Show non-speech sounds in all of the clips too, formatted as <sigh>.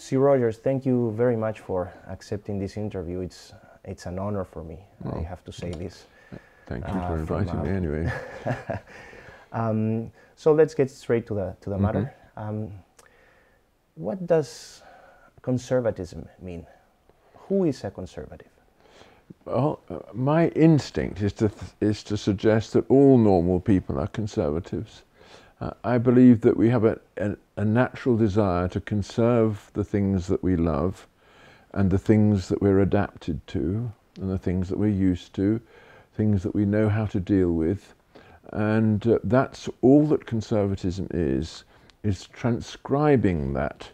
Sir Rogers, thank you very much for accepting this interview. It's it's an honor for me. Oh. I have to say this. Thank you uh, for inviting from, me. Anyway. <laughs> um, so let's get straight to the to the mm-hmm. matter. Um, what does conservatism mean? Who is a conservative? Well, uh, my instinct is to th- is to suggest that all normal people are conservatives. Uh, I believe that we have a, a, a, natural desire to conserve the things that we love and the things that we're adapted to and the things that we're used to, things that we know how to deal with. And uh, that's all that conservatism is, is transcribing that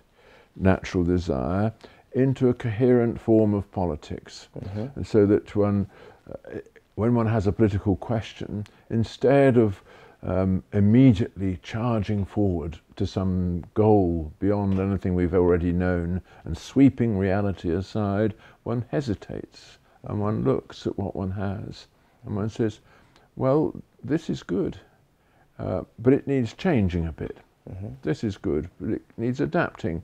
natural desire into a coherent form of politics. Mm-hmm. And so that one, uh, when one has a political question, instead of um, immediately charging forward to some goal beyond anything we've already known and sweeping reality aside, one hesitates and one looks at what one has and one says, well, this is good, uh, but it needs changing a bit. Mm-hmm. This is good, but it needs adapting.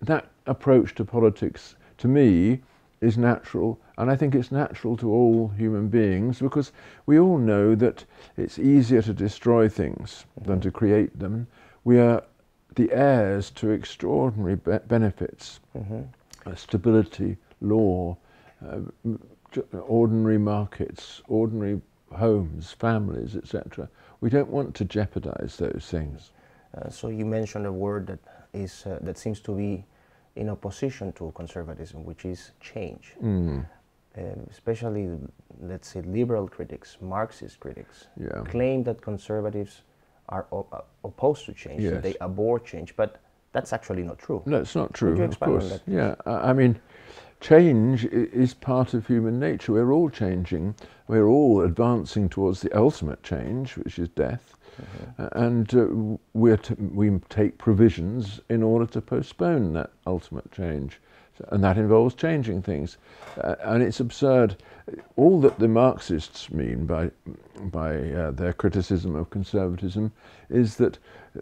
That approach to politics, to me, is natural, and I think it's natural to all human beings because we all know that it's easier to destroy things than to create them. We are the heirs to extraordinary be- benefits mm-hmm. uh, stability, law, uh, ordinary markets, ordinary homes, families, etc. We don't want to jeopardize those things. Uh, so you mentioned a word that is uh, that seems to be in opposition to conservatism, which is change. Mm. Um, especially, let's say, liberal critics, Marxist critics, yeah. claim that conservatives are uh, opposed to change, yes. they abhor change, but that's actually not true. No, it's not true, of course. Yeah, I mean, change is part of human nature. We're all changing. We're all advancing towards the ultimate change, which is death. Mm-hmm. and uh, we t- we take provisions in order to postpone that ultimate change. So, and that involves changing things. Uh, and it's absurd. All that the Marxists mean by, by uh, their criticism of conservatism is that,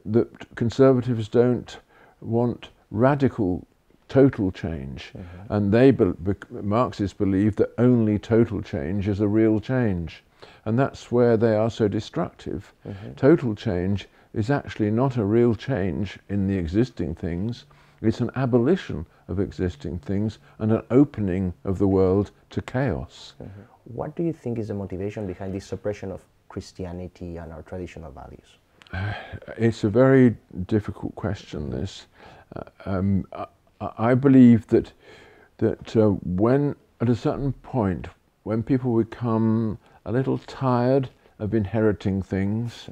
that conservatives don't want radical total change. Mm-hmm. And they, be, be, Marxists believe that only total change is a real change. And that's where they are so destructive. Mm-hmm. Total change is actually not a real change in the existing things, it's an abolition of existing things and an opening of the world to chaos. Mm-hmm. What do you think is the motivation behind this suppression of Christianity and our traditional values? Uh, <sighs> it's a very difficult question, this. Uh, um, I, believe that, that uh, when, at a certain point, when people become a little tired of inheriting things,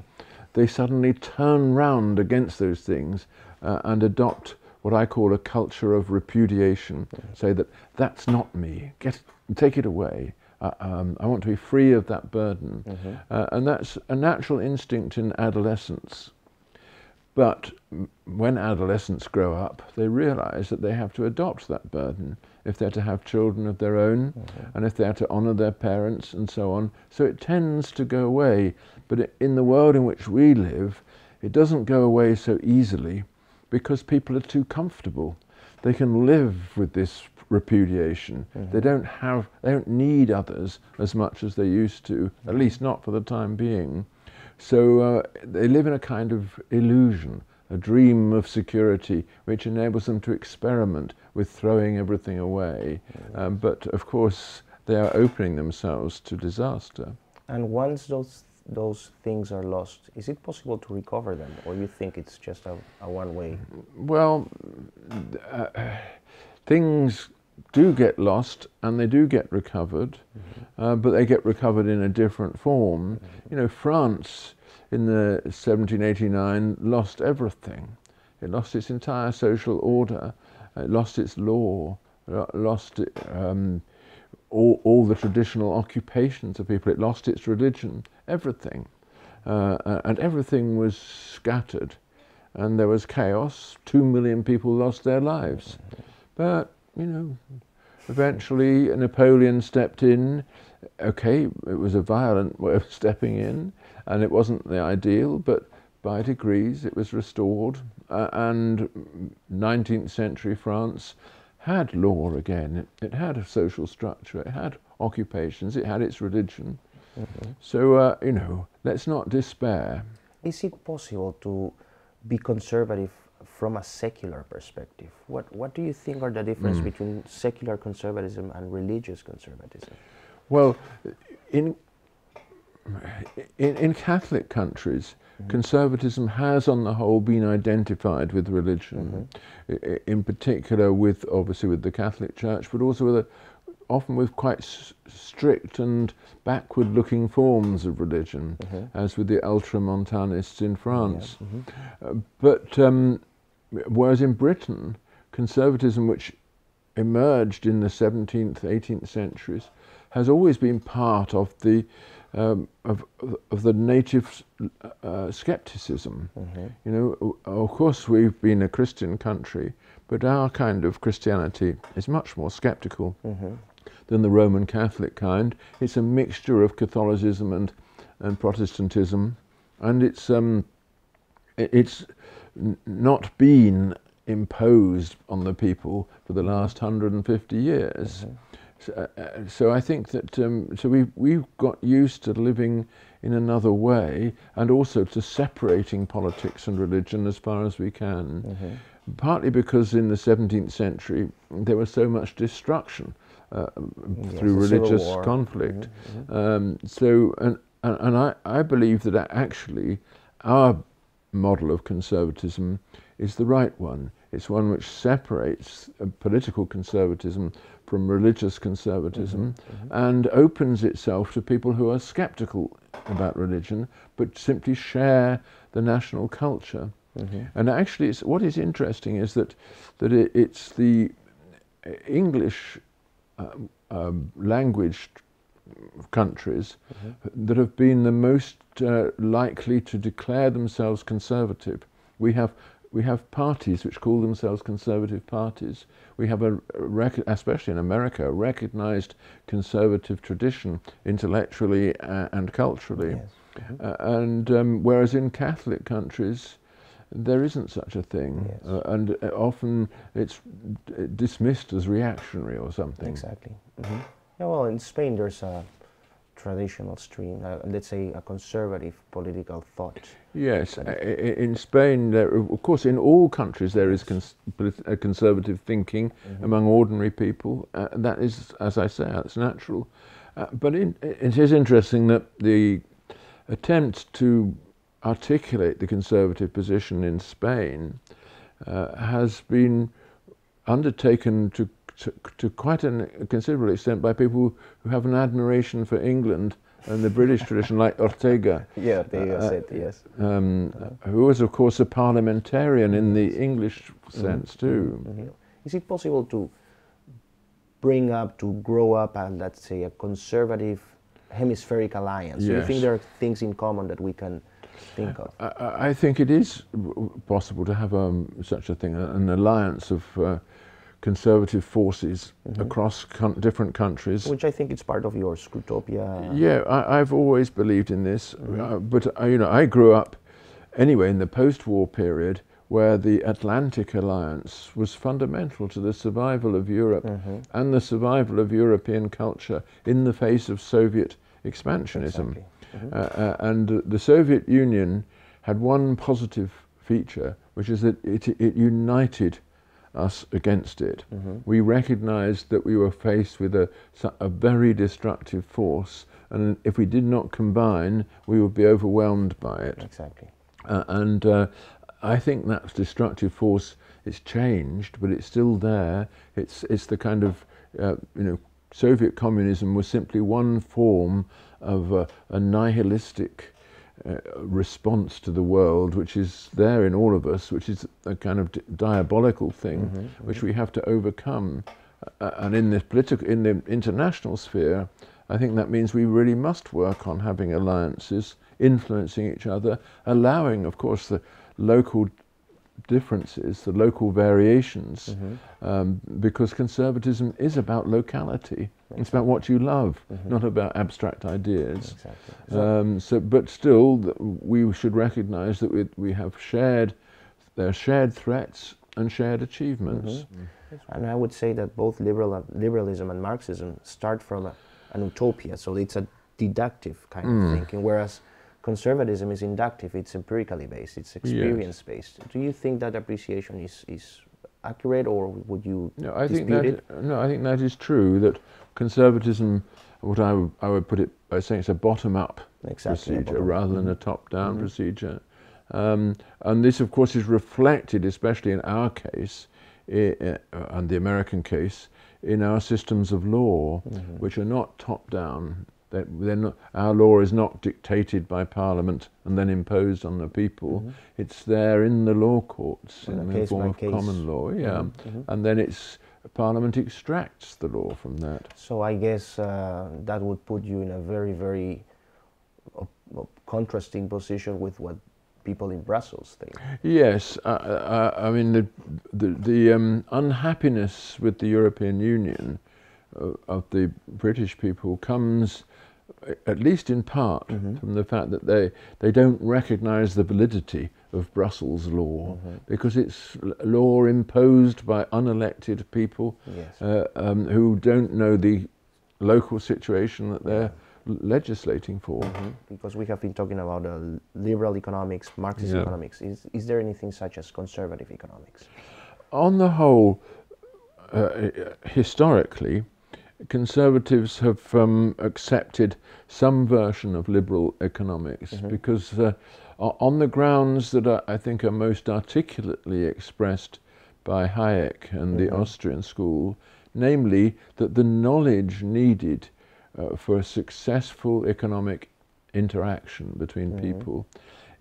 they suddenly turn round against those things uh, and adopt what I call a culture of repudiation. Say that that's not me. Get take it away. Uh, um, I want to be free of that burden, mm-hmm. uh, and that's a natural instinct in adolescence. But when adolescents grow up, they realize that they have to adopt that burden if they're to have children of their own mm-hmm. and if they're to honor their parents and so on. So it tends to go away. But in the world in which we live, it doesn't go away so easily because people are too comfortable. They can live with this repudiation. Mm-hmm. They don't have, they don't need others as much as they used to, at least not for the time being. So uh, they live in a kind of illusion, a dream of security, which enables them to experiment with throwing everything away. Mm. Um, but of course, they are opening themselves to disaster. And once those those things are lost, is it possible to recover them, or you think it's just a, a one way? Well, uh, things do get lost and they do get recovered, mm-hmm. uh, but they get recovered in a different form. Mm-hmm. You know, France in the 1789 lost everything. It lost its entire social order, it lost its law, lost um, all, all the traditional occupations of people, it lost its religion, everything. Uh, and everything was scattered and there was chaos. Two million people lost their lives. Mm-hmm. But you know, eventually Napoleon stepped in. Okay, it was a violent <laughs> way of stepping in, and it wasn't the ideal, but by degrees it was restored, uh, and 19th century France had law again. It, it, had a social structure, it had occupations, it had its religion. Mm-hmm. So, uh, you know, let's not despair. Is it possible to be conservative from a secular perspective? What, what do you think are the difference mm. between secular conservatism and religious conservatism? Well, in, in, in Catholic countries, mm-hmm. conservatism has, on the whole, been identified with religion, mm-hmm. in particular with, obviously, with the Catholic Church, but also with a, often with quite s- strict and backward-looking forms of religion, mm-hmm. as with the ultramontanists in France. Yeah. Mm-hmm. Uh, but um, whereas in Britain, conservatism, which emerged in the 17th, 18th centuries, has always been part of the um, of, of the native uh, skepticism. Mm-hmm. You know, of course, we've been a Christian country, but our kind of Christianity is much more skeptical mm-hmm. than the Roman Catholic kind. It's a mixture of Catholicism and and Protestantism, and it's um, it's not been imposed on the people for the last 150 years. Mm-hmm. So, uh, uh, so, I think that um, so we we've got used to living in another way, and also to separating politics and religion as far as we can. Mm-hmm. Partly because in the 17th century there was so much destruction uh, yes, through religious conflict. Mm-hmm. mm-hmm. Um, so and and, and I, I believe that actually our model of conservatism is the right one. It's one which separates uh, political conservatism from religious conservatism mm-hmm, mm-hmm. and opens itself to people who are skeptical about religion but simply share the national culture. Mm-hmm. And actually, what is interesting is that, that it, it's the English um, um, language countries mm-hmm. that have been the most uh, likely to declare themselves conservative. We have we have parties which call themselves conservative parties. We have a, especially in America, a recognized conservative tradition intellectually uh, and culturally. Yes. Mm-hmm. Uh, and um, whereas in Catholic countries, there isn't such a thing, yes. uh, and uh, often it's d- dismissed as reactionary or something. Exactly. Mm-hmm. Yeah, well, in Spain, there's a traditional stream, uh, let's say a conservative political thought. Yes, in Spain, there, of course, in all countries there is cons- a conservative thinking mm-hmm. among ordinary people. Uh, that is, as I say, that's natural. Uh, but in, it is interesting that the attempt to articulate the conservative position in Spain uh, has been undertaken to to, to quite an, a considerable extent by people who have an admiration for England and the British <laughs> tradition, like Ortega. Yeah, Ortega uh, said, yes. Um, uh, who was, of course, a parliamentarian in the English mm-hmm. sense, mm-hmm. too. Mm-hmm. Is it possible to bring up, to grow up, and let's say, a conservative hemispheric alliance? Yes. Do you think there are things in common that we can think of? I, I think it is possible to have um, such a thing, an alliance of. Uh, conservative forces mm-hmm. across con- different countries. Which I think it's part of your Scrutopia. Yeah, I, have always believed in this, mm-hmm. uh, but uh, you know, I grew up anyway in the post-war period where the Atlantic Alliance was fundamental to the survival of Europe mm-hmm. and the survival of European culture in the face of Soviet expansionism. Exactly. Mm-hmm. Uh, uh, and the Soviet Union had one positive feature, which is that it, it united us against it. Mm-hmm. We recognized that we were faced with a, a very destructive force, and if we did not combine, we would be overwhelmed by it. Exactly. Uh, and uh, I think that destructive force it's changed, but it's still there. It's it's the kind of uh, you know Soviet communism was simply one form of a nihilistic uh, response to the world, which is there in all of us, which is a kind of diabolical thing, mm-hmm, mm-hmm. which we have to overcome. Uh, and in the political, in the international sphere, I think that means we really must work on having alliances, influencing each other, allowing, of course, the local differences, the local variations, mm-hmm. um, because conservatism is about locality. Exactly. It's about what you love, mm-hmm. not about abstract ideas. Exactly. Um, so, but still, we should recognise that we, we have shared, there are shared threats and shared achievements. Mm-hmm. And I would say that both liberal, liberalism and Marxism start from a, an utopia, so it's a deductive kind mm. of thinking, whereas conservatism is inductive, it's empirically based, it's experience based. Do you think that appreciation is, is accurate or would you no, I think that, it? No, I think that is true, that conservatism, what I, w- I would put it by saying it's a bottom up exactly, procedure bottom rather than mm-hmm. a top down mm-hmm. procedure. Um, and this, of course, is reflected, especially in our case, I, uh, and the American case, in our systems of law, mm-hmm. which are not top not, our law is not dictated by Parliament and then imposed on the people. Mm-hmm. It's there in the law courts in the form of case. common law. Yeah, mm-hmm. mm-hmm. and then it's Parliament extracts the law from that. So I guess uh, that would put you in a very, very uh, uh, contrasting position with what people in Brussels think. Yes, uh, uh, I mean the the, the um, unhappiness with the European Union uh, of the British people comes at least in part, mm-hmm. from the fact that they, they don't recognize the validity of Brussels law mm-hmm. because it's law imposed by unelected people yes. uh, um, who don't know the local situation that they're legislating for. Mm-hmm. Because we have been talking about uh, liberal economics, Marxist yeah. economics. Is, is there anything such as conservative economics? On the whole, uh, historically, conservatives have um, accepted some version of liberal economics mm-hmm. because, uh, on the grounds that are, I think are most articulately expressed by Hayek and mm-hmm. the Austrian school, namely that the knowledge needed uh, for a successful economic interaction between mm-hmm. people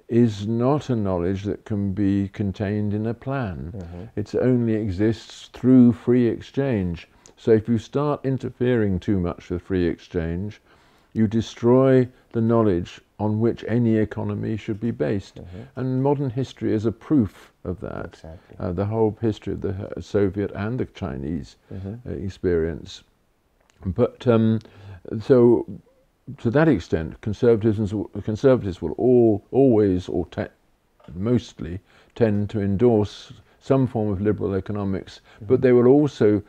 is not a knowledge that can be contained in a plan. Mm-hmm. It only exists through free exchange. So if you start interfering too much with free exchange, you destroy the knowledge on which any economy should be based. Mm-hmm. And modern history is a proof of that. Exactly. Uh, the whole history of the Soviet and the Chinese mm-hmm. uh, experience. But um, so, to that extent, conservatives, conservatives will all, always or te- mostly tend to endorse some form of liberal economics, mm-hmm. but they will also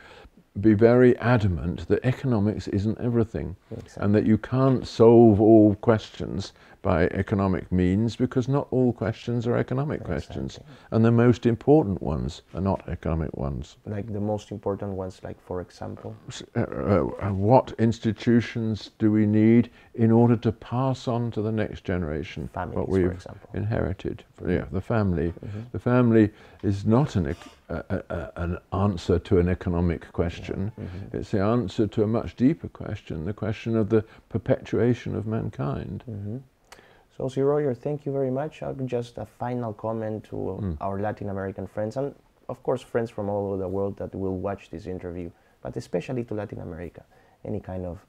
be very adamant that economics isn't everything exactly. and that you can't solve all questions by economic means because not all questions are economic exactly. questions. And the most important ones are not economic ones. Like the most important ones like for example? Uh, uh, what institutions do we need in order to pass on to the next generation Families, what we've inherited? Yeah the family. Mm-hmm. the family is not an, an answer to an economic question. Mm-hmm. it's the answer to a much deeper question the question of the perpetuation of mankind. Mm-hmm. So, Sir Roger, thank you very much. Uh, just a final comment to mm. our Latin American friends, and of course, friends from all over the world that will watch this interview, but especially to Latin America. Any kind of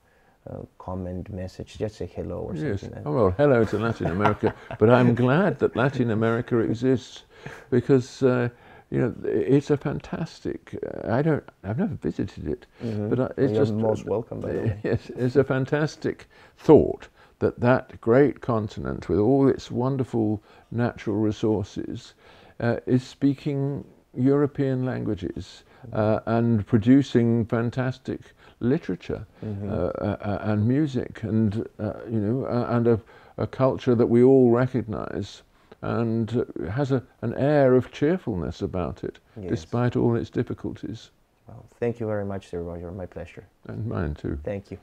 uh, comment, message, just say hello or yes. something. Oh, well, hello to Latin America, <laughs> but I'm glad that Latin America exists because. Uh, you know, it's a fantastic. Uh, I don't. I've never visited it, mm-hmm. but uh, it's You're just most welcome. By the <laughs> way. Yes, it's a fantastic thought that that great continent, with all its wonderful natural resources, uh, is speaking European languages uh, and producing fantastic literature mm-hmm. uh, uh and music, and uh, you know, and a, a, culture that we all recognise, and has a, an air of cheerfulness about it, yes. despite all its difficulties. Well, thank you very much, Sir Roger. My pleasure. And mine too. Thank you.